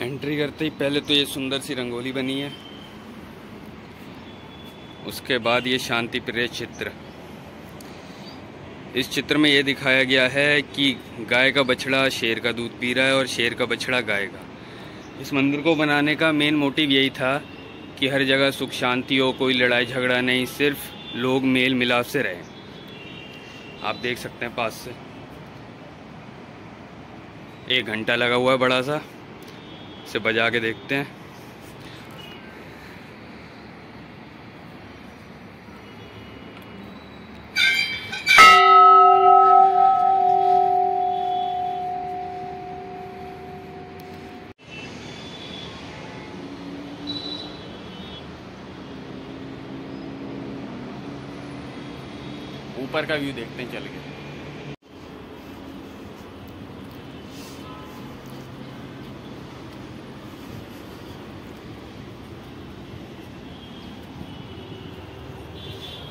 Entry करते ही पहले तो ये सुंदर सी रंगोली बनी है। उसके बाद ये शांति प्रिय चित्र। इस चित्र में ये दिखाया गया है कि गाय का बछड़ा शेर का दूध पी रहा है और शेर का बछड़ा गाय का। इस मंदिर को बनाने का मेन मोटिव यही था कि हर जगह सुख शांति हो, कोई लड़ाई झगड़ा नहीं, सिर्फ़ लोग मेल मिलाप से रहें। आप देख सकते हैं पास से। एक घंटा लगा हुआ है बड़ा सा। इसे बजा के देखते हैं। ऊपर का व्यू देखते हैं चल के।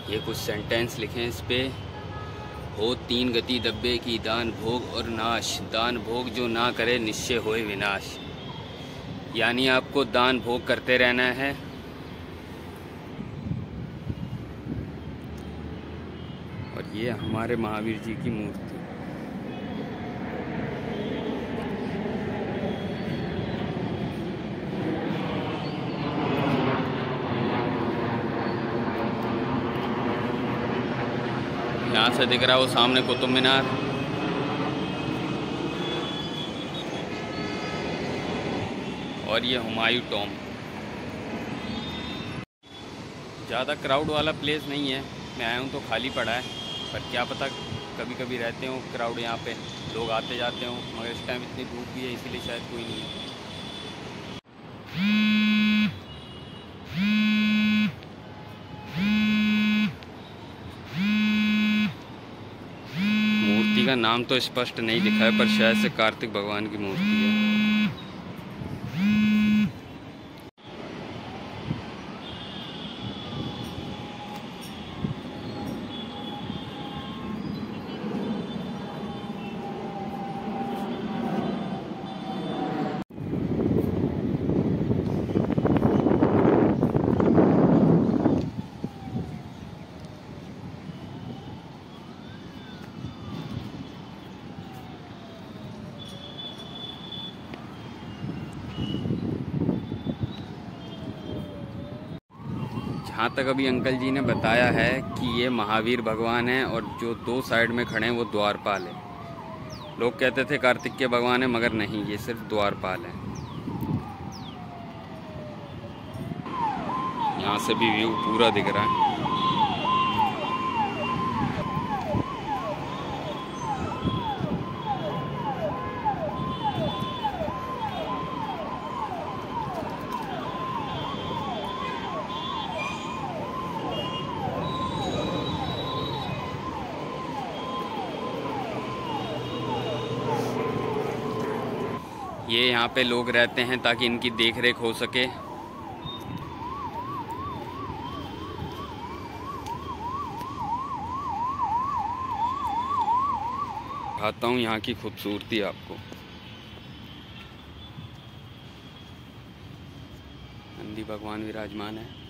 ये कुछ सेंटेंस लिखे इस पे। हो तीन गति दब्बे की दान भोग और नाश। दान भोग जो ना करे, निश्चय होए विनाश। यानी आपको दान भोग करते रहना है। और ये हमारे महावीर जी की मूर्ति यहाँ से दिख रहा है वो सामने कुतुब मीनार। और ये हुमायूं टॉम ज़्यादा क्राउड वाला प्लेस नहीं है। मैं आया हूँ तो खाली पड़ा है। पर क्या पता कभी कभी रहते हो क्राउड यहाँ पे। लोग आते जाते हो, मगर इस टाइम इतनी धूप भी है, इसीलिए शायद कोई नहीं है। मूर्ति का नाम तो स्पष्ट नहीं दिखा है, पर शायद से कार्तिक भगवान की मूर्ति है। जहाँ तक अभी अंकल जी ने बताया है कि ये महावीर भगवान है और जो दो साइड में खड़े हैं, वो द्वारपाल है। लोग कहते थे कार्तिक के भगवान है, मगर नहीं, ये सिर्फ़ द्वारपाल है। यहाँ से भी व्यू पूरा दिख रहा है। ये यहाँ पे लोग रहते हैं ताकि इनकी देख रेख हो सके। दिखाता हूँ यहाँ की खूबसूरती आपको। नंदी भगवान विराजमान है।